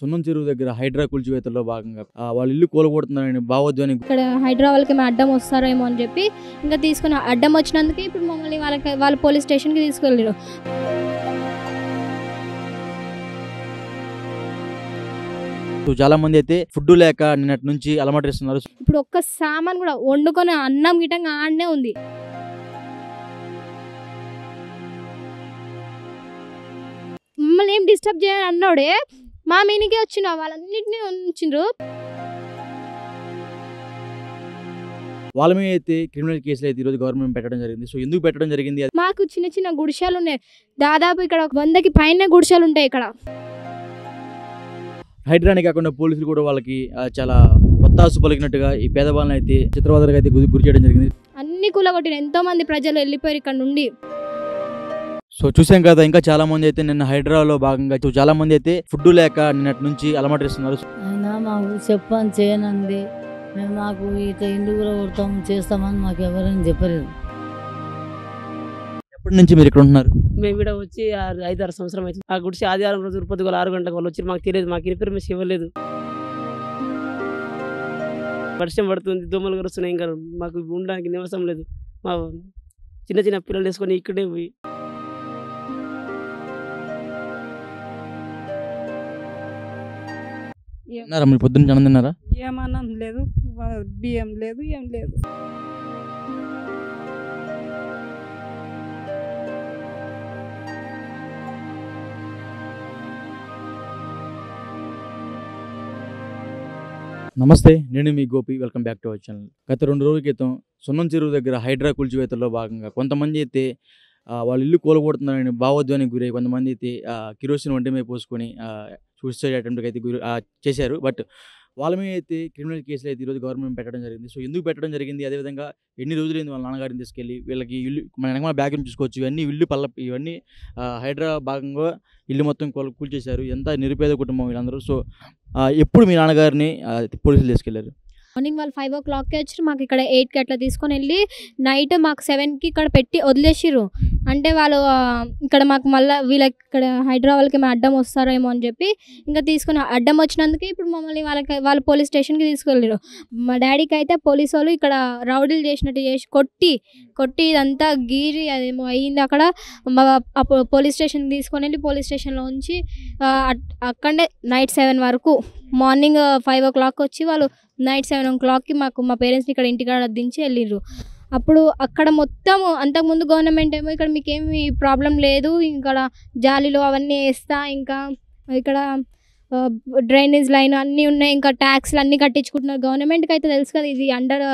సున్నం చెరువు దగ్గర హైడ్రా కూల్చివేతల్లో భాగంగా వాళ్ళ ఇల్లు కూలగొడుతున్నారని భావోద్వేని ఇక్కడ హైదరాబాద్కి మేము అడ్డం వస్తారేమో అని చెప్పి ఇంకా తీసుకుని అడ్డం వచ్చినందుకే ఇప్పుడు మమ్మల్ని వాళ్ళకి వాళ్ళ పోలీస్ స్టేషన్కి తీసుకెళ్ళారు. చాలా మంది అయితే ఫుడ్ లేక నిన్నటి నుంచి అలమటిస్తున్నారు ఇప్పుడు ఒక్క సామాన్ కూడా వండుకొని అన్నం గిటంగా ఆడనే ఉంది. మమ్మల్ని ఏం డిస్టర్బ్ చేయాలని అన్నాడే మా మీనికే వచ్చిన వాళ్ళన్నింటినీ ఉంచిండ్రు. వాళ్ళ మీద అయితే క్రిమినల్ కేసులు అయితే ఈరోజు గవర్నమెంట్ పెట్టడం జరిగింది. సో ఎందుకు పెట్టడం జరిగింది? మాకు చిన్న చిన్న గుడిసెలు ఉన్నాయి దాదాపు ఇక్కడ ఒక వందకి పైన గుడిసెలు ఉంటాయి ఇక్కడ. హైడ్రాని కాకుండా పోలీసులు కూడా వాళ్ళకి చాలా ఒత్తాసు పలికినట్టుగా ఈ పేదవాళ్ళని అయితే చిత్రవాదాలకు అయితే గురి చేయడం జరిగింది. అన్ని కూలగొట్టిన ఎంతో మంది ప్రజలు వెళ్ళిపోయారు ఇక్కడ నుండి. సో చూసాం కదా ఇంకా చాలా మంది అయితే నిన్న హైడ్రాలో భాగంగా చాలా మంది అయితే ఫుడ్ లేక నిన్నటి నుంచి అలమటిస్తున్నారు అయినా మాకు చెప్పని చేయనంది. మేము మాకు ఇక ఇండ్లు కూడా కొడతాం చేస్తామని మాకు ఎవరైనా చెప్పలేదు. ఎప్పటి నుంచి మీరు ఇక్కడ ఉంటున్నారు? మేము ఇక్కడ వచ్చి ఆరు ఐదు ఆరు సంవత్సరం అవుతుంది. ఆ గుడిసి ఆదివారం రోజు పొద్దుగల ఆరు గంటలకు వాళ్ళు వచ్చి మాకు తెలియదు మాకు ఇన్ఫర్మేషన్ ఇవ్వలేదు. వర్షం పడుతుంది దోమలు కరుస్తున్నాయి ఇంకా మాకు ఉండడానికి నివసం లేదు. మా చిన్న చిన్న పిల్లలు వేసుకొని ఇక్కడే పోయి తిన్నారా? మీరు పొద్దున్న తిన్నారా? ఏమన్నం లేదు. బియ్యం లేదు ఏం లేదు. నమస్తే నేను మీ Gopi. Welcome back to our channel. గత రెండు రోజుల క్రితం సున్నం చెరువు దగ్గర హైడ్రా కూల్చివేతల్లో భాగంగా కొంతమంది అయితే వాళ్ళ ఇల్లు కూలగొడుతున్నారని భావోద్వానికి గురై కొంతమంది అయితే కిరోసిన్ వంటి మీద పోసుకొని సూసైడ్ అటెంప్ట్కి అయితే గురి చేశారు. బట్ వాళ్ళ మీద అయితే క్రిమినల్ కేసులు అయితే ఈరోజు గవర్నమెంట్ పెట్టడం జరిగింది. సో ఎందుకు పెట్టడం జరిగింది? అదేవిధంగా ఎన్ని రోజులైంది వాళ్ళ నాన్నగారిని తీసుకెళ్ళి? వీళ్ళకి ఇల్లు మన వెనక బ్యాగ్ చూసుకోవచ్చు. ఇవన్నీ ఇల్లు పల్ల ఇవన్నీ హైడ్రా భాగంగా ఇల్లు మొత్తం కూల్ కూల్చేశారు ఎంత నిరుపేద కుటుంబం వీళ్ళందరూ. సో ఎప్పుడు మీ నాన్నగారిని పోలీసులు తీసుకెళ్ళారు? మార్నింగ్ వాళ్ళు ఫైవ్ ఓ క్లాక్కి వచ్చి మాకు ఇక్కడ ఎయిట్కి అట్లా తీసుకొని వెళ్ళి నైట్ మాకు సెవెన్కి ఇక్కడ పెట్టి వదిలేసిర్రు. అంటే వాళ్ళు ఇక్కడ మాకు మళ్ళీ వీళ్ళకి ఇక్కడ హైదరాబాద్కి మేము అడ్డం వస్తారేమో అని చెప్పి ఇంకా తీసుకుని అడ్డం వచ్చినందుకే ఇప్పుడు మమ్మల్ని వాళ్ళకి వాళ్ళు పోలీస్ స్టేషన్కి తీసుకెళ్ళారు మా డాడీకి అయితే పోలీసు వాళ్ళు ఇక్కడ రౌడీలు చేసినట్టు చేసి కొట్టి కొట్టి ఇదంతా గీరి అదేమో అయ్యింది అక్కడ. మా పోలీస్ స్టేషన్కి తీసుకొని వెళ్ళి పోలీస్ స్టేషన్లో ఉంచి అట్- అక్కడే నైట్ సెవెన్ వరకు మార్నింగ్ ఫైవ్ ఓ క్లాక్ వచ్చి వాళ్ళు నైట్ సెవెన్ ఓ క్లాక్కి మాకు మా పేరెంట్స్ని ఇక్కడ ఇంటికాడ దించి వెళ్ళిర్రు. అప్పుడు అక్కడ మొత్తం అంతకుముందు గవర్నమెంట్ ఏమో ఇక్కడ మీకేమి ప్రాబ్లం లేదు ఇక్కడ జాలీలు అవన్నీ వేస్తా ఇంకా ఇక్కడ డ్రైనేజ్ లైన్ అన్నీ ఉన్నాయి ఇంకా ట్యాక్స్లు అన్నీ కట్టించుకుంటున్నారు. గవర్నమెంట్కి అయితే తెలుసు కదా ఇది అండర్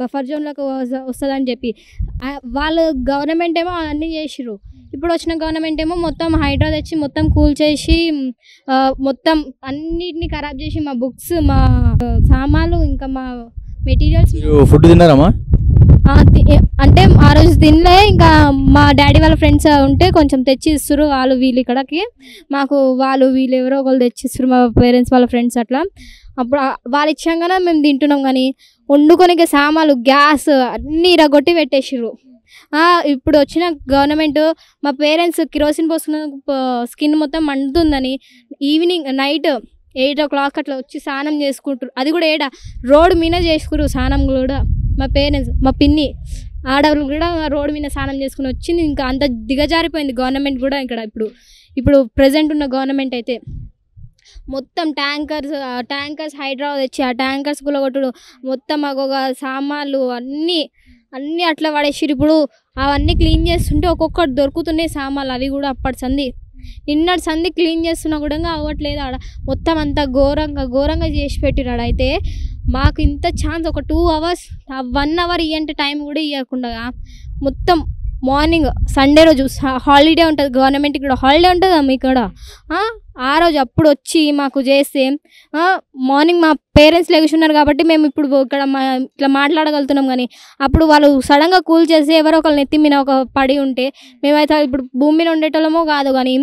బఫర్ జోన్లోకి వస్తుందని చెప్పి. వాళ్ళు గవర్నమెంట్ ఏమో అన్నీ చేసిర్రు. ఇప్పుడు వచ్చిన గవర్నమెంట్ ఏమో మొత్తం హైడ్రా తెచ్చి మొత్తం కూల్ చేసి మొత్తం అన్నిటిని ఖరాబ్ చేసి మా బుక్స్ మా సామాన్లు ఇంకా మా మెటీరియల్స్ ఫుడ్ తిన్నారమ్మా అంటే ఆ రోజు తినలే ఇంకా మా డాడీ వాళ్ళ ఫ్రెండ్స్ ఉంటే కొంచెం తెచ్చి ఇస్తారు వాళ్ళు వీళ్ళు ఇక్కడికి. మాకు వాళ్ళు వీళ్ళు ఎవరో ఒకళ్ళు తెచ్చిస్తారు మా పేరెంట్స్ వాళ్ళ ఫ్రెండ్స్ అట్లా. అప్పుడు వాళ్ళు ఇచ్చాగానే మేము తింటున్నాం కానీ వండుకొనికే సామాన్లు గ్యాస్ అన్నీ ఇరగొట్టి పెట్టేసిర్రు. ఇప్పుడు వచ్చిన గవర్నమెంట్ మా పేరెంట్స్ కిరోసిన్ పోసుకున్న స్కిన్ మొత్తం మండుతుందని evening night eight o'clock అట్లా వచ్చి స్నానం చేసుకుంటారు అది కూడా ఏడా రోడ్డు మీద చేసుకురు స్నానం కూడా. మా పేరెంట్స్ మా పిన్ని ఆడవాళ్ళు కూడా రోడ్డు మీద స్నానం చేసుకుని వచ్చింది. ఇంకా అంత దిగజారిపోయింది గవర్నమెంట్ కూడా ఇక్కడ ఇప్పుడు. ఇప్పుడు ప్రజెంట్ ఉన్న గవర్నమెంట్ అయితే మొత్తం ట్యాంకర్స్ ట్యాంకర్స్ హైదరాబాద్ తెచ్చి ఆ ట్యాంకర్స్ కూలగొట్టుడు మొత్తం ఒక సామాన్లు అన్నీ అన్నీ అట్లా పడేసిరు ఇప్పుడు అవన్నీ క్లీన్ చేస్తుంటే ఒక్కొక్కటి దొరుకుతున్నాయి సామాన్లు. అవి కూడా అప్పటి సంది. నిన్నటి సంది క్లీన్ చేస్తున్నా కూడా అవ్వట్లేదు ఆడ. మొత్తం అంతా ఘోరంగా ఘోరంగా చేసి పెట్టినాడు అయితే మాకు ఇంత ఛాన్స్ ఒక టూ అవర్స్ వన్ అవర్ ఇవ్వంటే టైం కూడా ఇవ్వకుండా మొత్తం మార్నింగ్ సండే రోజు హాలిడే ఉంటుంది గవర్నమెంట్ ఇక్కడ హాలిడే ఉంటుంది మీ ఇక్కడ ఆ, రోజు అప్పుడు వచ్చి మాకు చేస్తే మార్నింగ్ మా పేరెంట్స్ లెగుచున్నారు కాబట్టి మేము ఇప్పుడు ఇక్కడ మా ఇట్లా మాట్లాడగలుగుతున్నాం కానీ అప్పుడు వాళ్ళు సడన్గా కూల్ చేసి ఎవరో ఒకళ్ళు నెత్తి మీద ఒక పడి ఉంటే మేమైతే ఇప్పుడు భూమి మీద ఉండేటోళ్ళమో కాదు కానీ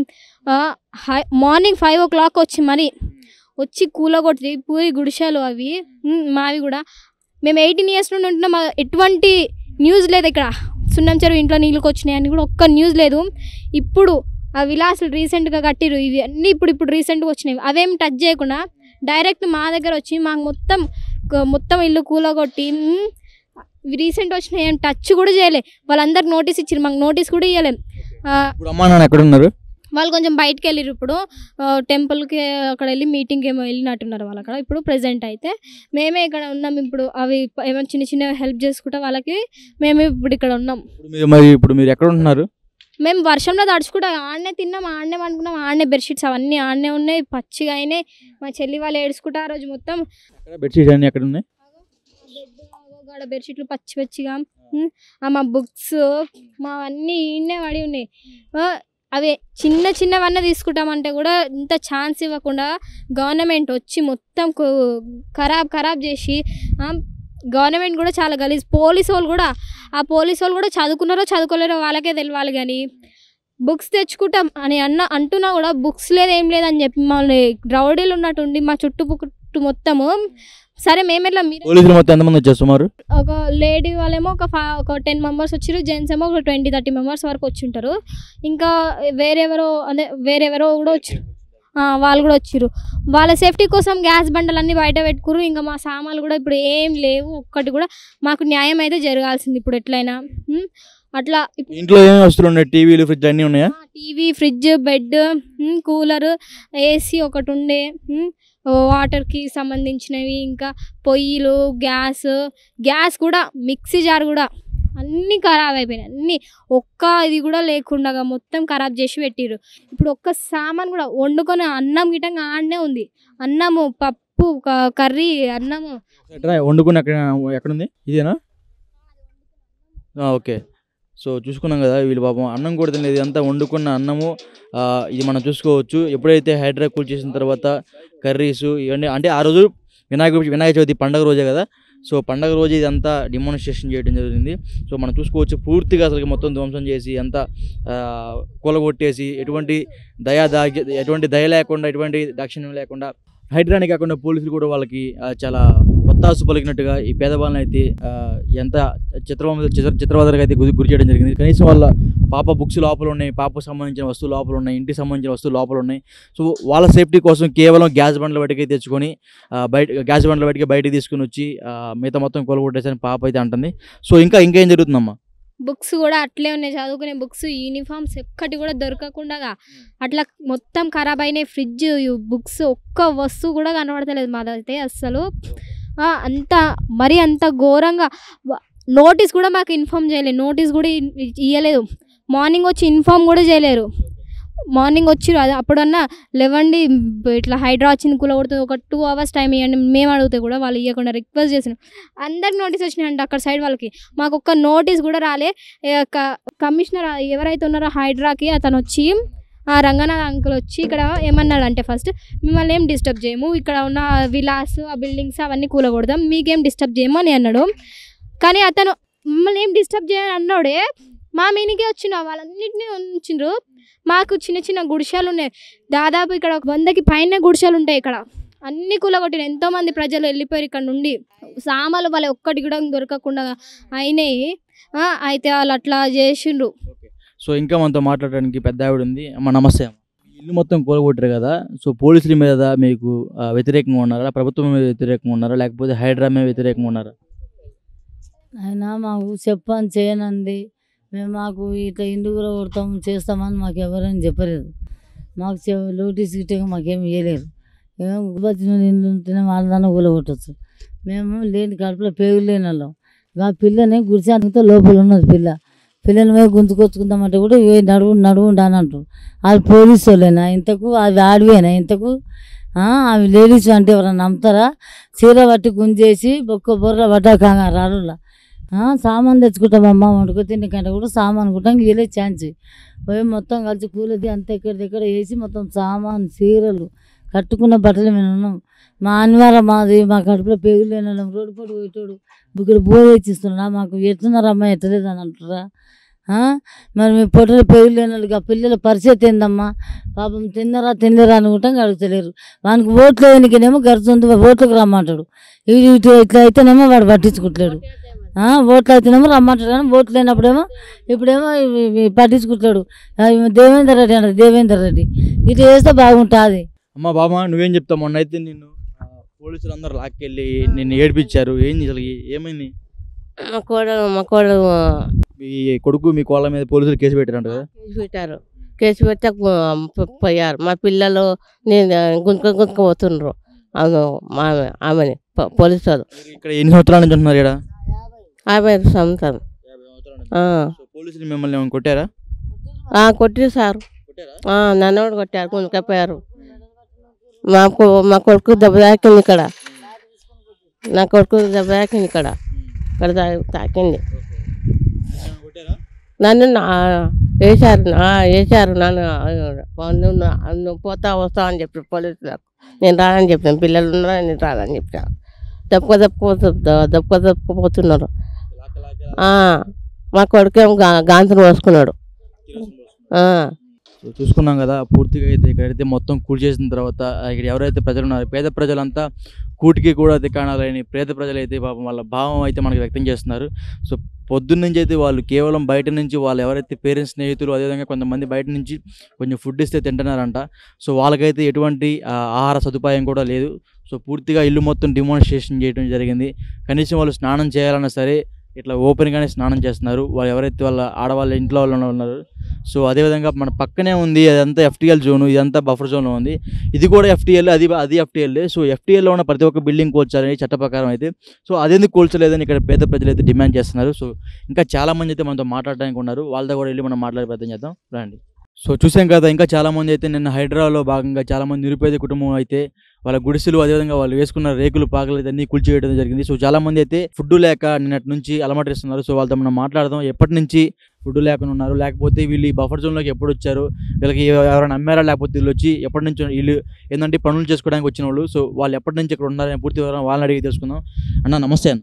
హై మార్నింగ్ ఫైవ్ ఓ క్లాక్ వచ్చి మరి వచ్చి కూలగొట్టి పూరి గుడిసెలు అవి మావి కూడా. మేము ఎయిటీన్ ఇయర్స్ నుండి ఉంటున్నాం ఎటువంటి న్యూస్ లేదు ఇక్కడ. సున్నం చెరువు ఇంట్లో నీళ్ళకి వచ్చినాయి అని కూడా ఒక్క న్యూస్ లేదు. ఇప్పుడు ఆ విలాసులు రీసెంట్గా కట్టిరు ఇవి అన్నీ ఇప్పుడు ఇప్పుడు రీసెంట్గా వచ్చినాయి. అవేం టచ్ చేయకుండా డైరెక్ట్ మా దగ్గర వచ్చి మాకు మొత్తం మొత్తం ఇల్లు కూలగొట్టి రీసెంట్ వచ్చినాయి ఏం టచ్ కూడా చేయలే. వాళ్ళందరికి నోటీస్ ఇచ్చారు మాకు నోటీస్ కూడా ఇవ్వలేం నాన్న ఎక్కడ ఉన్నారు వాళ్ళు కొంచెం బయటకు వెళ్ళిరు ఇప్పుడు. టెంపుల్కి అక్కడ వెళ్ళి మీటింగ్కి ఏమో వెళ్ళినట్టున్నారు వాళ్ళు అక్కడ. ఇప్పుడు ప్రెసెంట్ అయితే మేమే ఇక్కడ ఉన్నాం ఇప్పుడు. అవి ఏమైనా చిన్న చిన్న హెల్ప్ చేసుకుంటా వాళ్ళకి మేమే ఇప్పుడు ఇక్కడ ఉన్నాం. ఇప్పుడు మీరు మరి ఇప్పుడు మీరు ఎక్కడ ఉంటున్నారు? మేము వర్షంలో తడుచుకుంటా ఆడనే తిన్నాం ఆడనే అనుకున్నాం ఆడనే బెడ్షీట్స్ అవన్నీ ఆడనే ఉన్నాయి. పచ్చిగా అయినాయి. మా చెల్లి వాళ్ళు ఏడుచుకుంటా ఆ రోజు మొత్తం. ఎక్కడ బెడ్షీట్ అన్ని ఎక్కడ ఉన్నాయి? గాడ బెడ్షీట్లు పచ్చి పచ్చిగా. మా బుక్స్ మా అన్నీ ఈయనే పడి ఉన్నాయి. అవి చిన్న చిన్నవన్నీ తీసుకుంటామంటే కూడా ఇంత ఛాన్స్ ఇవ్వకుండా గవర్నమెంట్ వచ్చి మొత్తం ఖరాబ్ ఖరాబ్ చేసి గవర్నమెంట్ కూడా చాలా గలీజ్. పోలీస్ వాళ్ళు కూడా ఆ పోలీస్ వాళ్ళు కూడా చదువుకున్నారో చదువుకోలేరో వాళ్ళకే తెలియాలి కానీ బుక్స్ తెచ్చుకుంటాం అని అన్న అంటున్నా కూడా బుక్స్ లేదు ఏం లేదని చెప్పి మమ్మల్ని రౌడీలు ఉన్నట్టుండి మా చుట్టుపక్కల మొత్తము. సరే మేమెట్లా మీరు పోలీసులు మొత్తం ఎంతమంది వచ్చారు సుమారు? ఒక లేడీ వాళ్ళేమో ఒక ఫా ఒక టెన్ మెంబర్స్ వచ్చారు జెంట్స్ ఏమో ఒక ట్వంటీ థర్టీ మెంబర్స్ వరకు వచ్చి ఉంటారు ఇంకా వేరెవరో అదే వేరెవరో కూడా వచ్చి వాళ్ళు కూడా వచ్చిర్రు. వాళ్ళ సేఫ్టీ కోసం గ్యాస్ బండలన్నీ బయట పెట్టుకురు ఇంకా మా సామాన్లు కూడా ఇప్పుడు ఏం లేవు. ఒక్కటి కూడా మాకు న్యాయం అయితే జరగాల్సింది ఇప్పుడు ఎట్లయినా. అట్లా ఇంట్లో ఏమేమి వస్తువులు ఉన్నాయి? టీవీలు ఫ్రిడ్జ్ అన్నీ ఉన్నాయా? TV fridge bed cooler AC ఒకటి ఉండే వాటర్కి సంబంధించినవి ఇంకా పొయ్యిలు గ్యాస్ గ్యాస్ కూడా మిక్సీ జార్ కూడా అన్నీ ఖరాబ్ అయిపోయినాయి. అన్నీ ఒక్క ఇది కూడా లేకుండా మొత్తం ఖరాబ్ చేసి పెట్టిరు ఇప్పుడు ఒక్క సామాన్ కూడా వండుకొని అన్నం గిటంగా ఆడనే ఉంది. అన్నము పప్పు కర్రీ అన్నము. వండుకుని ఎక్కడ ఎక్కడుంది? ఇదేనా? ఓకే. సో చూసుకున్నాం కదా వీళ్ళు పాపం అన్నం కూడా తినలేదు. అంతా వండుకున్న అన్నము ఇది మనం చూసుకోవచ్చు. ఎప్పుడైతే హైడ్రా కూల్ చేసిన తర్వాత కర్రీస్ ఇవన్నీ అంటే ఆ రోజు వినాయక వినాయక చవితి పండగ రోజే కదా? సో పండగ రోజు ఇదంతా డిమాన్స్ట్రేషన్ చేయడం జరిగింది. సో మనం చూసుకోవచ్చు పూర్తిగా అసలు మొత్తం ధ్వంసం చేసి అంతా కూలగొట్టేసి ఎటువంటి దయా దాగి ఎటువంటి దయ లేకుండా ఎటువంటి దక్షిణం లేకుండా హైడ్రాని కాకుండా పోలీసులు కూడా వాళ్ళకి చాలా ఒత్తాసు పలికినట్టుగా ఈ పేదవాళ్ళని అయితే ఎంత చిత్రవం చిత్ర చిత్రవదలకు అయితే గురి గురి చేయడం జరిగింది. కనీసం వాళ్ళ పాప బుక్స్ లోపల ఉన్నాయి పాపకు సంబంధించిన వస్తువులు లోపల ఉన్నాయి ఇంటికి సంబంధించిన వస్తువులు లోపల ఉన్నాయి. సో వాళ్ళ సేఫ్టీ కోసం కేవలం గ్యాస్ బండ్ల బయటకి తెచ్చుకొని బయట గ్యాస్ బండ్ల బయటకి బయటకి తీసుకుని వచ్చి మిగతా మొత్తం కొలగొట్టేసని పాప అయితే అంటుంది. సో ఇంకా ఇంకేం జరుగుతుందమ్మా? బుక్స్ కూడా అట్లే ఉన్నాయి. చదువుకునే బుక్స్ యూనిఫామ్స్ ఒక్కటి కూడా దొరకకుండా అట్లా మొత్తం ఖరాబ్ అయినాయి. ఫ్రిడ్జ్ బుక్స్ ఒక్క వస్తువు కూడా కనబడతలేదు మాదైతే అస్సలు. ఆ, అంత మరీ అంత ఘోరంగా. నోటీస్ కూడా మాకు ఇన్ఫామ్ చేయలేదు. నోటీస్ కూడా ఇవ్వలేదు మార్నింగ్ వచ్చి ఇన్ఫామ్ కూడా చేయలేరు. మార్నింగ్ వచ్చి అది అప్పుడన్నా లేవండి ఇట్లా హైడ్రా వచ్చింది కూలగొడుతుంది ఒక టూ అవర్స్ టైం ఇవ్వండి మేము అడిగితే కూడా వాళ్ళు ఇవ్వకుండా రిక్వెస్ట్ చేసిన అందరికి నోటీస్ వచ్చినాయండి అక్కడ సైడ్ వాళ్ళకి. మాకు ఒక్క నోటీస్ కూడా రాలే. క- కమిషనర్ ఎవరైతే ఉన్నారో హైడ్రాకి అతను వచ్చి ఆ రంగనాథ్ అంకుల్ వచ్చి ఇక్కడ ఏమన్నాడు అంటే ఫస్ట్ మిమ్మల్ని ఏం డిస్టర్బ్ చేయము. ఇక్కడ ఉన్న విలాస్ ఆ బిల్డింగ్స్ అవన్నీ కూలగొడదాం. మీకేం డిస్టర్బ్ చేయము అని అన్నాడు. కానీ అతను మిమ్మల్ని ఏం డిస్టర్బ్ చేయని అన్నాడే. మా మీనికే వచ్చిన వాళ్ళన్నింటినీ ఉంచిండ్రు మాకు చిన్న చిన్న గుడిసెలు ఉన్నాయి. దాదాపు ఇక్కడ ఒక వందకి పైన గుడిసెలు ఉంటాయి ఇక్కడ. అన్ని కూలగొట్టిన ఎంతోమంది ప్రజలు వెళ్ళిపోయారు ఇక్కడ నుండి. సామాన్లు వాళ్ళ ఒక్కటి కూడా దొరకకుండా అయినాయి. అయితే వాళ్ళు అట్లా చేసిండ్రు. సో ఇంకా మనతో మాట్లాడడానికి పెద్ద ఆవిడ ఉంది అమ్మ నమస్తే అమ్మ. ఇల్లు మొత్తం కోలగొట్టారు కదా. సో పోలీసుల మీద మీకు ఆ, వ్యతిరేకంగా ఉన్నారా? ప్రభుత్వం మీద వ్యతిరేకంగా ఉన్నారా? లేకపోతే హైడ్రా మీద వ్యతిరేకంగా ఉన్నారా? ఆయన మాకు చెప్పని చేయనంది. మేము మాకు ఇట్లా ఇందుకు కూడా కొడతాం చేస్తామని మాకు ఎవరైనా చెప్పలేదు. మాకు చె నోటీస్ గిట్టగా మాకేం ఇవ్వలేరు ఏమో గుబచ్చిన ఇల్లు ఉంటేనే వాళ్ళదాన్ని కూలగొట్టచ్చు. మేము లేని కడుపులో పేగులు లేని వాళ్ళం. ఆ పిల్లని గుడిసానితో లోపల ఉన్నది పిల్ల. పిల్లల పోయి గుంతుకొచ్చుకుందామంటే కూడా ఏ నడువు నడువు అని అంటారు. అది పోలీసు వాళ్ళేనా? ఇంతకు అవి ఆడివేనా? ఇంతకు? అవి లేడీస్ అంటే ఎవరైనా నమ్ముతారా? చీర పట్టి గుంజేసి బొక్క బొర్ర పడ్డాక రాడులా సామాన్ తెచ్చుకుంటామమ్మ వండుకో తినకంటే కూడా సామాన్ కూడా వీలే ఛాన్స్. పోయి మొత్తం కలిసి కూలది అంత ఇక్కడ దగ్గర వేసి మొత్తం సామాన్ చీరలు కట్టుకున్న బట్టలు మేము ఉన్నాం. మా అనివారం మాది మా కడుపులో పేగులు రోడ్డు పొడి పోయేటోడు ఇక్కడ బోర్ ఇచ్చిస్తున్నా మాకు ఎట్లున్నారమ్మా ఎట్టలేదు అని అంటారా మరి మీ పొట్టలు పేగులు లేని ఆ పిల్లల పరిస్థితి ఏందమ్మా? పాపం తిన్నరా తినలేరా అనుకుంటాం అడుగుతలేరు. వానికి ఓట్లు వేయనికేనేమో గడుతుంది ఓట్లకు రమ్మంటాడు. ఇటు ఇటు ఇట్లా అయితేనేమో వాడు పట్టించుకుంటలేడు. ఓట్లు అయితేనేమో రమ్మంటాడు కానీ ఓట్లు లేనప్పుడేమో ఇప్పుడేమో పట్టించుకుంటాడు దేవేందర్ రెడ్డి అంటారు దేవేందర్ రెడ్డి. ఇట్లా చేస్తే బాగుంటుంది. అమ్మ బాబా నువ్వేం చెప్తావు? మొన్న అయితే నిన్ను పోలీసులు అందరూ లాక్కెళ్ళి నిన్ను ఏడిపించారు. ఏంది అసలు ఏమైంది? మా కోడలు మా కోడలు మీ కొడుకు మీ కోళ్ళ మీద పోలీసులు కేసు పెట్టారంట కదా? కేసు పెట్టారు. కేసు పెడితే పోయారు. మా పిల్లలు నేను గుంతుకొని గుంతుకు పోతుండ్రు. అవును మా ఆమెని పోలీసు వాళ్ళు. ఇక్కడ ఎన్ని సంవత్సరాల నుంచి ఉంటున్నారు ఇక్కడ ఆమె సంవత్సరం ఆ. సో పోలీసులు మిమ్మల్ని ఏమైనా కొట్టారా? సార్. కొట్టారా? ఆ, నన్ను కూడా కొట్టారు గుంతుకపోయారు మా మా కొడుకు దెబ్బ తాకింది ఇక్కడ. నా కొడుకు దెబ్బ తాకింది ఇక్కడ. ఇక్కడ తా- తాకింది. నన్ను నా- వేశారు వేశారు నన్ను నువ్వు పోతా వస్తా అని చెప్పి పోలీసులకు నేను రానని చెప్పాను. పిల్లలు ఉన్నారని నేను రానని చెప్పాను. దెబ్బ దెబ్బ దెబ్బ దెబ్బకపోతున్నారు మా కొడుకేమో గా గాంతులు పోసుకున్నాడు. సో చూసుకున్నాం కదా పూర్తిగా అయితే ఇక్కడైతే మొత్తం కూడి చేసిన తర్వాత ఇక్కడ ఎవరైతే ప్రజలు ఉన్నారో పేద ప్రజలంతా కూటికి కూడా దిక్కాణాలని పేద ప్రజలైతే పాపం వాళ్ళ భావం అయితే మనకు వ్యక్తం చేస్తున్నారు. సో పొద్దున్న నుంచి అయితే వాళ్ళు కేవలం బయట నుంచి వాళ్ళు ఎవరైతే పేరెంట్స్ స్నేహితులు అదేవిధంగా కొంతమంది బయట నుంచి కొంచెం ఫుడ్ ఇస్తే తింటున్నారంట. సో వాళ్ళకైతే ఎటువంటి ఆహార సదుపాయం కూడా లేదు. సో పూర్తిగా ఇల్లు మొత్తం డిమాన్స్ట్రేషన్ చేయడం జరిగింది. కనీసం వాళ్ళు స్నానం చేయాలన్నా సరే ఇట్లా ఓపెన్గానే స్నానం చేస్తున్నారు. వాళ్ళు ఎవరైతే వాళ్ళ ఆడవాళ్ళ ఇంట్లో వాళ్ళు ఉన్నారు. సో అదేవిధంగా మన పక్కనే ఉంది అదంతా ఎఫ్టీఎల్ జోను ఇదంతా బఫర్ జోన్లో ఉంది. ఇది కూడా ఎఫ్టీఎల్ అది అది ఎఫ్టీఎల్. సో ఎఫ్టీఎల్లో ఉన్న ప్రతి ఒక్క బిల్డింగ్ కూల్చాలని చట్ట ప్రకారం అయితే సో అదేందుకు కూల్చలేదని ఇక్కడ పేద ప్రజలు అయితే డిమాండ్ చేస్తున్నారు. సో ఇంకా చాలా మంది అయితే మనతో మాట్లాడడానికి ఉన్నారు. వాళ్ళతో కూడా వెళ్ళి మనం మాట్లాడే ప్రయత్నం చేద్దాం. రండి. సో చూసాం కదా ఇంకా చాలా మంది అయితే నిన్న హైదరాబాద్లో భాగంగా చాలామంది నిరుపేద కుటుంబం అయితే వాళ్ళ గుడిసెలు అదేవిధంగా వాళ్ళు వేసుకున్న రేకులు పాకలు అన్ని కూల్చివేయడం జరిగింది. సో చాలా మంది అయితే ఫుడ్ లేక నిన్నటి నుంచి అలమటిస్తున్నారు సో వాళ్ళతో మనం మాట్లాడదాం. ఎప్పటి నుంచి ఫుడ్ లేకుండా ఉన్నారు? లేకపోతే వీళ్ళు ఈ బఫర్ జోన్లోకి ఎప్పుడు వచ్చారు? వీళ్ళకి ఎవరైనా అమ్మారా? లేకపోతే వీళ్ళు వచ్చి ఎప్పటి నుంచి వీళ్ళు ఏంటంటే పనులు చేసుకోవడానికి వచ్చిన వాళ్ళు. సో వాళ్ళు ఎప్పటి నుంచి ఇక్కడ ఉన్నారని పూర్తి వివరం వాళ్ళని అడిగి తెలుసుకుందాం. అన్న నమస్తే అన్న.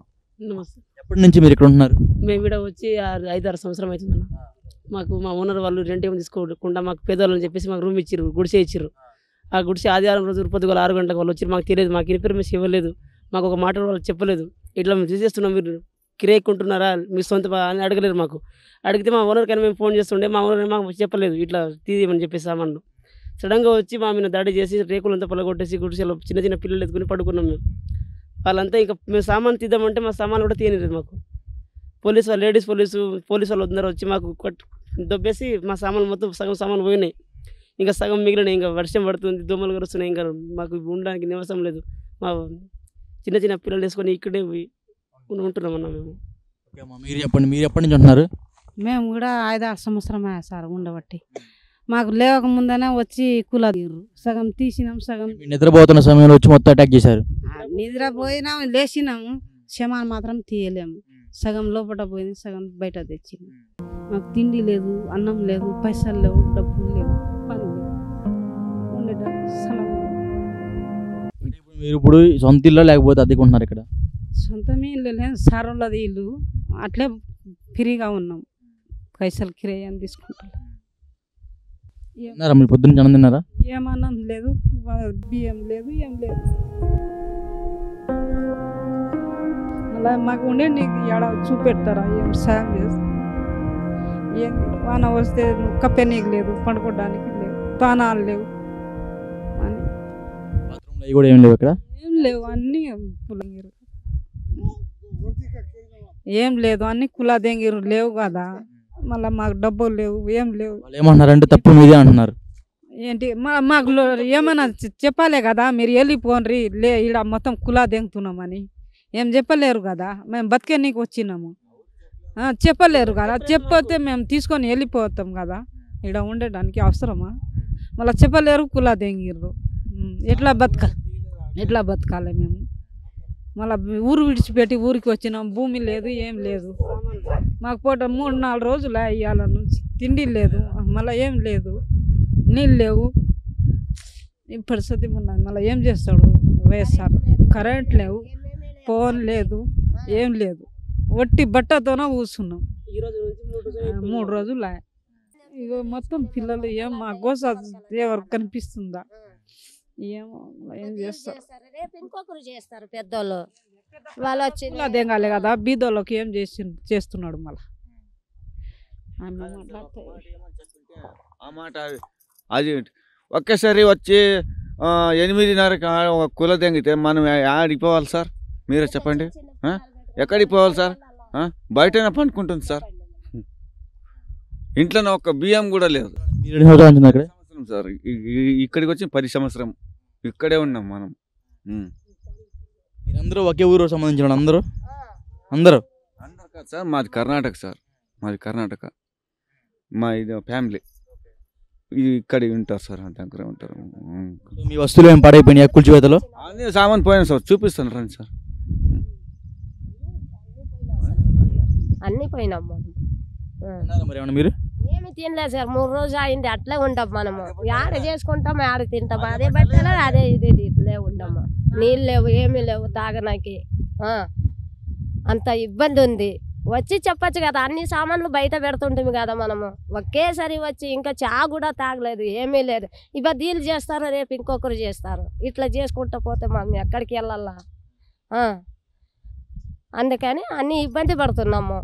నమస్తే. ఎప్పటి నుంచి మీరు ఇక్కడ ఉంటున్నారు? మేము ఇక్కడ వచ్చి ఆరు- ఐదు ఆరు సంవత్సరం అవుతుందన్న. మాకు మా ఓనర్ వాళ్ళు రెంట్ ఏమి తీసుకోకుండా మాకు పేదవాళ్ళు అని చెప్పేసి మాకు రూమ్ ఇచ్చిర్రు గుడిసే ఇచ్చిర్రు. ఆ గుడిసి ఆదివారం రోజు పొద్దుగల ఆరు గంటలకు వాళ్ళు వచ్చి మాకు తెలియదు మాకు ఇన్ఫర్మేషన్ ఇవ్వలేదు. మాకు ఒక మాట కూడా వాళ్ళు చెప్పలేదు. ఇట్లా మేము చేసేస్తున్నాం మీరు కిరేక్కుంటున్నారా? మీ సొంత అని అడగలేరు మాకు. అడిగితే మా ఓనర్ కానీ మేము ఫోన్ చేస్తుండే మా ఓనర్ మాకు చెప్పలేదు. ఇట్లా తీయమని చెప్పేసి సామాన్లు సడన్గా వచ్చి మా మీద దాడి చేసి రేకులంతా పొలగొట్టేసి గుడిసెలో చిన్న చిన్న పిల్లలు ఎత్తుకుని పడుకున్నాం మేము. వాళ్ళంతా ఇంకా మేము సామాన్ తీద్దామంటే మా సామాన్ కూడా తీయలేదు మాకు. పోలీస్ వాళ్ళు లేడీస్ పోలీసు పోలీస్ వాళ్ళు అందరూ వచ్చి మాకు దొబ్బేసి మా సామాన్లు మొత్తం సగం సామాన్లు పోయినాయి. ఇంకా సగం మిగిలినాయి ఇంకా వర్షం పడుతుంది దోమలు కరుస్తున్నాయి ఇంకా మాకు ఉండడానికి నివసం లేదు. మా చిన్న చిన్న పిల్లలు వేసుకొని ఇక్కడే పోయి ఉంటున్నాం అన్న మేము. ఓకే అమ్మా, మీరు చెప్పండి మీరు ఎప్పటి నుంచి ఉంటున్నారు? మేము కూడా ఐదు ఆరు సంవత్సరమే సార్ ఉండబట్టి. మాకు లేవక ముందనే వచ్చి కులా తీర్రు సగం తీసినాం సగం నిద్రపోతున్న సమయంలో వచ్చి మొత్తం అటాక్ చేశారు. నిద్రపోయినాం లేచినాము శమాన్ మాత్రం తీయలేము. సగం లోపల పోయింది సగం బయట తెచ్చినాం మాకు తిండి లేదు అన్నం లేదు పైసలు లేవు డబ్బులు లేవు. మీరు ఇప్పుడు సొంత ఇల్లు లేకపోతే అద్దెకు ఉంటున్నారు ఇక్కడ? సొంతమే ఇల్లు లేదు సార్ వాళ్ళది ఇల్లు. అట్లే ఫ్రీగా ఉన్నాం. పైసలు కిరాయి అని తీసుకుంటారు తిన్నారా? మీరు పొద్దున్న అన్నం తిన్నారా? ఏమన్నం లేదు బియ్యం లేదు ఏం లేదు. అలా మాకు ఉండే నీకు ఎడ చూపెడతారా? ఏం సాయం చేసి ఏంది? వాన వస్తే కప్పెనీకి లేదు పండుకోవడానికి లేవు తానాలు లేవు. అవి కూడా ఏం లేవు ఇక్కడ? ఏం లేవు అన్నీ పులంగిరు ఏం లేదు అన్ని కులాదెంగిరు లేవు కదా. మళ్ళీ మాకు డబ్బులు లేవు ఏం లేవు. ఏమంటున్నారంటే తప్పు మీదే అంటున్నారు. ఏంటి మా మాకు చె- చెప్పాలే కదా మీరు వెళ్ళిపోండి లే ఇక్కడ మొత్తం కులా దెంగుతున్నామని ఏం చెప్పలేరు కదా మేము బతికే నీకు వచ్చినాము చెప్పలేరు కదా చెప్పతే మేము తీసుకొని వెళ్ళిపోతాం కదా. ఇక్కడ ఉండడానికి అవసరమా? మళ్ళీ చెప్పలేరు కులా దెంగిర్రు ఎట్లా బతక ఎట్లా బతకాలి మేము? మళ్ళీ ఊరు విడిచిపెట్టి ఊరికి వచ్చినాం భూమి లేదు ఏం లేదు. మాకు పూట మూడు నాలుగు రోజులు అయ్యాల నుంచి. తిండి లేదు మళ్ళీ ఏం లేదు. నీళ్ళు లేవు. ఈ పరిస్థితి ఉన్నది? మళ్ళీ ఏం చేస్తాడు వైఎస్ఆర్? కరెంట్ లేవు ఫోన్ లేదు ఏం లేదు. ఒట్టి బట్టతోనే కూర్చున్నాం. ఈ రోజు మూడు రోజులు ఆ, ఇగో మొత్తం పిల్లలు ఏం మా గోస ఎవరు కనిపిస్తుందా? ఏమో ఏం చేస్తారు రేపు ఇంకొకరు చేస్తారు పెద్దోళ్ళు. వాళ్ళు వచ్చి కులా దెంగాలి కదా బీదోళ్ళకి ఏం చేసి చేస్తున్నాడు మళ్ళీ. ఆ మాట అది ఒకేసారి వచ్చి ఒక కుల తెంగితే మనం ఆడికి పోవాలి సార్? మీరే చెప్పండి? ఎక్కడికి పోవాలి సార్? బయటనే పండుకుంటుంది సార్. ఇంట్లోనే ఒక బియ్యం కూడా లేదు. సంవత్సరం సార్. ఇక్కడికి వచ్చి పది సంవత్సరం ఇక్కడే ఉన్నాం మనం. మీరందరూ ఒకే ఊరు సంబంధించిన అందరూ? అందరూ? అందరు కాదు సార్ మాది కర్ణాటక సార్. మాది కర్ణాటక. మా ఇది ఫ్యామిలీ. ఇక్కడ ఉంటారు సార్ దగ్గర ఉంటారు. మీ వస్తువులు ఏం పాడైపోయినాయి కూల్చివేతలో అన్నీ సామాన్ పోయాను సార్ చూపిస్తాను రండి సార్. అన్నీ పోయినాం మరి ఏమన్నా మీరు? ఏమి తినలేదు సార్. మూడు రోజులు అయింది అట్లే ఉంటాం మనము. ఆడ చేసుకుంటాం ఆడ తింటాం అదే బట్టలు అదే ఇది ఇట్లే ఉండము నీళ్ళు లేవు ఏమీ లేవు తాగనాకి. అంత ఇబ్బంది ఉంది. వచ్చి చెప్పొచ్చు కదా. అన్ని సామాన్లు బయట పెడుతుంటుంది కదా మనము. ఒకేసారి వచ్చి ఇంకా చా కూడా తాగలేదు ఏమీ లేదు. ఇవ్వ దీళ్ళు చేస్తారు రేపు ఇంకొకరు చేస్తారు. ఇట్లా చేసుకుంటూ పోతే మనం ఎక్కడికి వెళ్ళాలా. అందుకని అన్ని ఇబ్బంది పడుతున్నాము.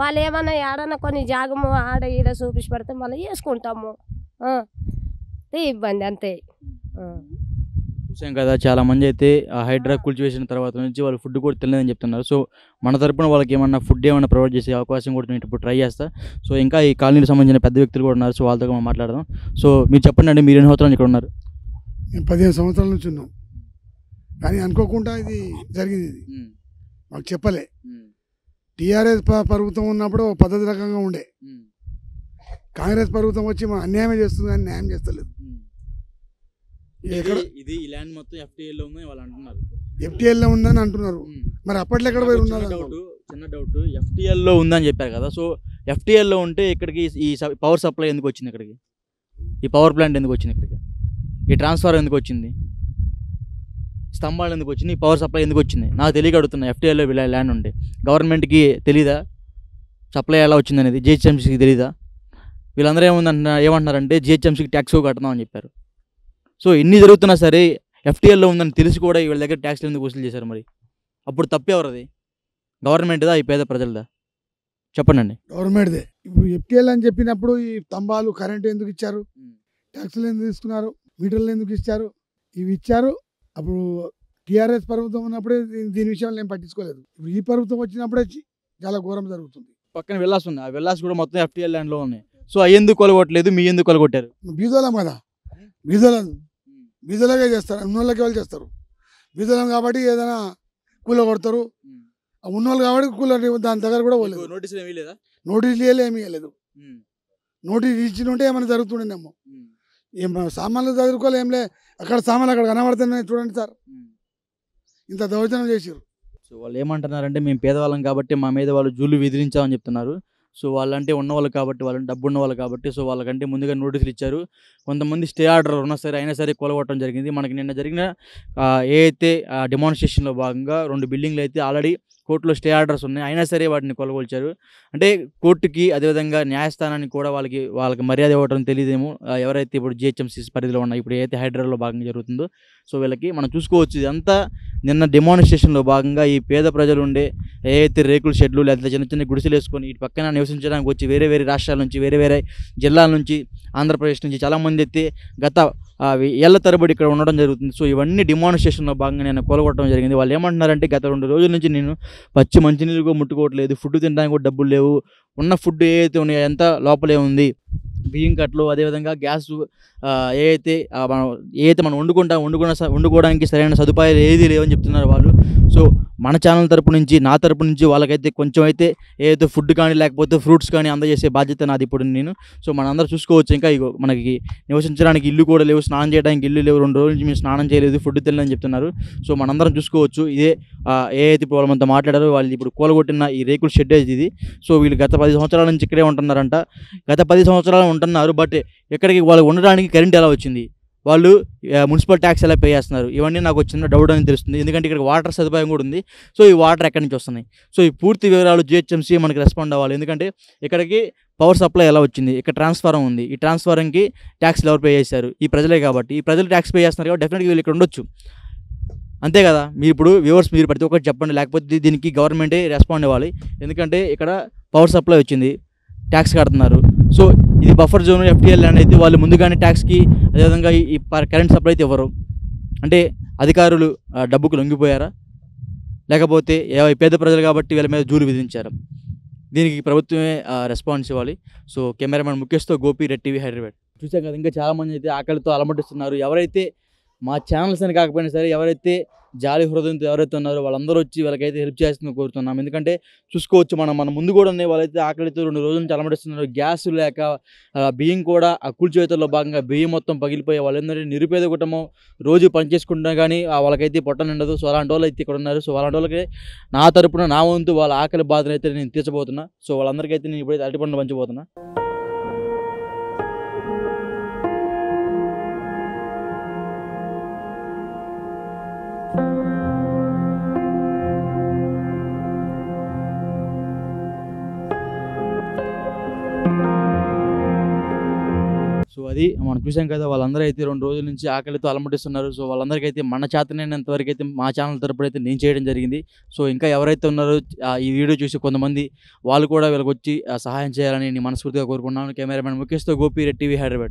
వాళ్ళు ఏమన్నా ఏడన్నా కొన్ని జాగము ఆడ ఈడ చూపించి పెడితే మళ్ళీ వేసుకుంటాము ఇబ్బంది అంతే. చూసాం కదా చాలా మంది అయితే ఆ హైడ్రా కూల్చివేసిన తర్వాత నుంచి వాళ్ళు ఫుడ్ కూడా తినలేదని చెప్తున్నారు. సో మన తరపున వాళ్ళకి ఏమన్నా ఫుడ్ ఏమన్నా ప్రొవైడ్ చేసే అవకాశం కూడా నేను ఇప్పుడు ట్రై చేస్తా. సో ఇంకా ఈ కాలనీకి సంబంధించిన పెద్ద వ్యక్తులు కూడా ఉన్నారు. సో వాళ్ళతో మనం మాట్లాడదాం. సో మీరు చెప్పండి అండి మీరు ఎన్ని సంవత్సరాలు ఇక్కడ ఉన్నారు? మేము పదిహేను సంవత్సరాల నుంచి ఉన్నాం. కానీ అనుకోకుండా ఇది జరిగింది ఇది. మాకు చెప్పలే. టీఆర్ఎస్ ప్రభుత్వం ఉన్నప్పుడు పద్ధతి రకంగా ఉండే. కాంగ్రెస్ ప్రభుత్వం వచ్చి మా అన్యాయమే చేస్తుంది కానీ న్యాయం చేస్తలేదు. ఇది- ఈ ల్యాండ్ మొత్తం ఎఫ్టీఏలో ఉందని వాళ్ళు అంటున్నారు. ఎఫ్టీఎల్లో ఉందని అంటున్నారు. మరి అప్పట్లో ఎక్కడ పోయి ఉన్నారు చిన్న డౌట్ చిన్న డౌట్ ఎఫ్టీఎల్లో ఉందని చెప్పారు కదా. సో ఎఫ్టీఎల్లో ఉంటే ఇక్కడికి ఈ పవర్ సప్లై ఎందుకు వచ్చింది ఇక్కడికి? ఈ పవర్ ప్లాంట్ ఎందుకు వచ్చింది ఇక్కడికి? ఈ ట్రాన్స్ఫర్ ఎందుకు వచ్చింది? స్తంభాలు ఎందుకు వచ్చింది ఈ పవర్ సప్లై ఎందుకు వచ్చింది నాకు తెలియక అడుగుతున్నా ఎఫ్టీఎల్లో ల్యాండ్ ఉండే గవర్నమెంట్కి తెలీదా? సప్లై ఎలా వచ్చింది అనేది? జిహెచ్ఎంసీకి తెలీదా? వీళ్ళందరూ ఏముందంటున్నా ఏమంటున్నారంటే జిహెచ్ఎంసీకి ట్యాక్స్ కడతాం అని చెప్పారు. సో ఇన్ని జరుగుతున్నా సరే ఎఫ్టీఎల్లో ఉందని తెలిసి కూడా వీళ్ళ దగ్గర ట్యాక్స్లు ఎందుకు వసూలు చేశారు మరి? అప్పుడు తప్పు ఎవరిది? గవర్నమెంట్దా ఈ పేద ప్రజలదా? చెప్పండి అండి గవర్నమెంట్దే ఇప్పుడు ఎఫ్టీఎల్ అని చెప్పినప్పుడు ఈ స్తంభాలు కరెంట్ ఎందుకు ఇచ్చారు? ట్యాక్సులు ఎందుకు తీసుకున్నారు? మీటర్లు ఎందుకు ఇచ్చారు? ఇవి ఇచ్చారు. అప్పుడు టీఆర్ఎస్ ప్రభుత్వం ఉన్నప్పుడే దీని విషయంలో ఏం పట్టించుకోలేదు. ఇప్పుడు ఈ ప్రభుత్వం వచ్చినప్పుడే చాలా ఘోరం జరుగుతుంది. పక్కన వెళ్ళాస్ ఉంది ఆ వెళ్ళాస్ కూడా మొత్తం ఎఫ్టీఎల్ ల్యాండ్లో ఉన్నాయి. సో అవి ఎందుకు కొలగొట్టలేదు? మీ ఎందుకు కొలగొట్టారు? బీదోళం కదా. బీదోళం బీదోలకే చేస్తారు. ఉన్నోళ్ళకి వాళ్ళు చేస్తారు. బీదోళం కాబట్టి ఏదైనా కూల కొడతారు. ఉన్నోళ్ళు కాబట్టి కూల దాని దగ్గర కూడా పోలేదు. నోటీస్ ఏమీ లేదా నోటీసులు ఏమీ ఇవ్వలేదు. నోటీస్ ఇచ్చిన ఉంటే ఏమైనా జరుగుతుండేమో ఏం సామాన్లు చదువుకోలే ఏంలే అక్కడ సామాన్లు అక్కడ కనబడుతున్నాయి చూడండి సార్. ఇంత దౌర్జన్యం చేసారు సో వాళ్ళు ఏమంటున్నారంటే మేము పేదవాళ్ళం కాబట్టి మా మీద వాళ్ళు జూలు విధించామని చెప్తున్నారు. సో వాళ్ళంటే ఉన్నవాళ్ళు కాబట్టి వాళ్ళని డబ్బు ఉన్నవాళ్ళు కాబట్టి సో వాళ్ళకంటే ముందుగా నోటీసులు ఇచ్చారు. కొంతమంది స్టే ఆర్డర్ ఉన్నా సరే అయినా సరే కొలగొట్టడం జరిగింది. మనకి నిన్న జరిగిన ఆ, ఏ అయితే డెమాన్స్ట్రేషన్లో భాగంగా రెండు బిల్డింగ్లు అయితే ఆల్రెడీ కోర్టులో స్టే ఆర్డర్స్ ఉన్నాయి. అయినా సరే వాటిని కొలగొల్చారు. అంటే కోర్టుకి అదేవిధంగా న్యాయస్థానానికి కూడా వాళ్ళకి వాళ్ళకి మర్యాద ఇవ్వడం తెలియదేమో ఎవరైతే ఇప్పుడు జిహెచ్ఎంసీ పరిధిలో ఉన్నాయి ఇప్పుడు ఏదైతే హైదరాబాద్లో భాగంగా జరుగుతుందో సో వీళ్ళకి మనం చూసుకోవచ్చు ఇదంతా నిన్న డిమానిస్ట్రేషన్లో భాగంగా ఈ పేద ప్రజలు ఉండే ఏదైతే రేకుల షెడ్లు లేకపోతే చిన్న చిన్న గుడిసెలు వేసుకొని ఇటు పక్కన నివసించడానికి వచ్చి వేరే వేరే రాష్ట్రాల నుంచి వేరే వేరే జిల్లాల నుంచి ఆంధ్రప్రదేశ్ నుంచి చాలామంది అయితే గత ఏళ్ళ తరబడి ఇక్కడ ఉండడం జరుగుతుంది. సో ఇవన్నీ డిమానిస్ట్రేషన్లో భాగంగా నేను కొలగొట్టడం జరిగింది. వాళ్ళు ఏమంటున్నారంటే గత రెండు రోజుల నుంచి నేను పచ్చి మంచినీళ్ళు కూడా ముట్టుకోవట్లేదు ఫుడ్ తినడానికి కూడా డబ్బులు లేవు ఉన్న ఫుడ్ ఏదైతే ఉన్నాయో ఎంత లోపలే ఉంది బియ్యం కట్లు అదేవిధంగా గ్యాస్ ఏదైతే మనం ఏదైతే మనం వండుకుంటాం వండుకున్న వండుకోవడానికి సరైన సదుపాయాలు ఏది లేవని చెప్తున్నారు వాళ్ళు. సో మన ఛానల్ తరపు నుంచి నా తరపు నుంచి వాళ్ళకైతే కొంచెం అయితే ఏదైతే ఫుడ్ కానీ లేకపోతే ఫ్రూట్స్ కానీ అందజేసే బాధ్యత నాది ఇప్పుడు నేను. సో మనందరూ చూసుకోవచ్చు. ఇంకా ఇగో మనకి నివసించడానికి ఇల్లు కూడా లేవు స్నానం చేయడానికి ఇల్లు లేవు. రెండు రోజుల నుంచి మేము స్నానం చేయలేదు ఫుడ్ తినలేదని చెప్తున్నారు. సో మనందరం చూసుకోవచ్చు. ఇదే ఏదైతే ఇప్పుడు వాళ్ళంతా మాట్లాడారో వాళ్ళు ఇప్పుడు కూలగొట్టిన ఈ రేకుల షెడ్ ఇది. సో వీళ్ళు గత పది సంవత్సరాల నుంచి ఇక్కడే ఉంటున్నారంట. గత పది సంవత్సరాలు ఉంటున్నారు బట్ ఇక్కడికి వాళ్ళు ఉండడానికి కరెంట్ ఎలా వచ్చింది? వాళ్ళు మున్సిపల్ ట్యాక్స్ ఎలా పే చేస్తున్నారు? ఇవన్నీ నాకు వచ్చిన చిన్న డౌట్ అని తెలుస్తుంది. ఎందుకంటే ఇక్కడ వాటర్ సదుపాయం కూడా ఉంది. సో ఈ వాటర్ ఎక్కడి నుంచి వస్తున్నాయి? సో ఈ పూర్తి వివరాలు జిహెచ్ఎంసీ మనకి రెస్పాండ్ అవ్వాలి. ఎందుకంటే ఇక్కడికి పవర్ సప్లై ఎలా వచ్చింది? ఇక్కడ ట్రాన్స్ఫారం ఉంది. ఈ ట్రాన్స్ఫారంకి ట్యాక్స్లు ఎవరు పే చేశారు? ఈ ప్రజలే కాబట్టి. ఈ ప్రజలు ట్యాక్స్ పే చేస్తున్నారు కాబట్టి డెఫినెట్గా వీళ్ళు ఇక్కడ ఉండొచ్చు. అంతే కదా? మీరు ఇప్పుడు వ్యూవర్స్ మీరు ప్రతి ఒక్కటి చెప్పండి. లేకపోతే దీనికి గవర్నమెంటే రెస్పాండ్ ఇవ్వాలి ఎందుకంటే ఇక్కడ పవర్ సప్లై వచ్చింది. ట్యాక్స్ కడుతున్నారు. సో ఇది బఫర్ జోన్ ఎఫ్టీఎల్ ల్యాండ్ అయితే వాళ్ళు ముందుగానే ట్యాక్స్కి అదేవిధంగా ఈ- కరెంట్ సప్లై అయితే ఇవ్వరు. అంటే అధికారులు డబ్బుకు లొంగిపోయారా? లేకపోతే ఏ- పేద ప్రజలు కాబట్టి వీళ్ళ మీద జూలు విధించారు? దీనికి ప్రభుత్వమే రెస్పాన్స్ ఇవ్వాలి. సో కెమెరామెన్ ముఖేష్తో గోపి రెడ్ టీవీ హైదరాబాద్. చూసాం కదా ఇంకా చాలామంది అయితే ఆకలితో అలమటిస్తున్నారు. ఎవరైతే మా ఛానల్స్ అని కాకపోయినా సరే ఎవరైతే జాలి హృదయంతో ఎవరైతే ఉన్నారో వాళ్ళందరూ వచ్చి వాళ్ళకైతే హెల్ప్ చేస్తుందని కోరుతున్నాం. ఎందుకంటే చూసుకోవచ్చు మనం మన ముందు కూడా ఉన్నాయి. వాళ్ళైతే ఆకలితో రెండు రోజుల నుంచి అలమడిస్తున్నారు గ్యాస్ లేక బియ్యం కూడా ఆ చేతుల్లో భాగంగా బియ్యం మొత్తం పగిలిపోయి వాళ్ళందరూ నిరుపేద కుటుంబం రోజు పని చేసుకుంటున్నా కానీ వాళ్ళకైతే పొట్ట నిండదు. సో అలాంటి వాళ్ళు అయితే ఇక్కడ ఉన్నారు. సో అలాంటి వాళ్ళకి నా తరపున నా వంతు వాళ్ళ ఆకలి బాధలు అయితే నేను తీర్చబోతున్నా. సో వాళ్ళందరికీ అయితే నేను ఇప్పుడైతే అరటిపండు పంచబోతున్నా. అది మనం చూసాం కదా వాళ్ళందరూ అయితే రెండు రోజుల నుంచి ఆకలితో అలమటిస్తున్నారు. సో వాళ్ళందరికీ అయితే మన చేతనైనంత వరకు అయితే మా ఛానల్ తరపున అయితే నేను చేయడం జరిగింది. సో ఇంకా ఎవరైతే ఉన్నారో ఆ, ఈ వీడియో చూసి కొంతమంది వాళ్ళు కూడా వీళ్ళకి వచ్చి సహాయం చేయాలని నేను మనస్ఫూర్తిగా కోరుకున్నాను కెమెరామెన్ ముఖేష్తో గోపి రెడ్ టీవీ హైదరాబాద్.